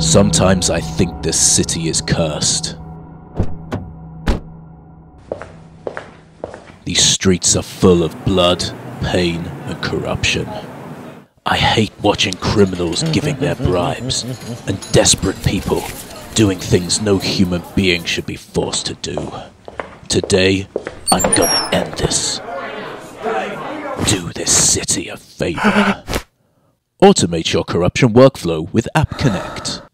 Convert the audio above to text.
Sometimes I think this city is cursed. These streets are full of blood, pain, and corruption. I hate watching criminals giving their bribes and desperate people doing things no human being should be forced to do. Today, I'm gonna end this. Do this city a favor. Automate your corruption workflow with App Connect.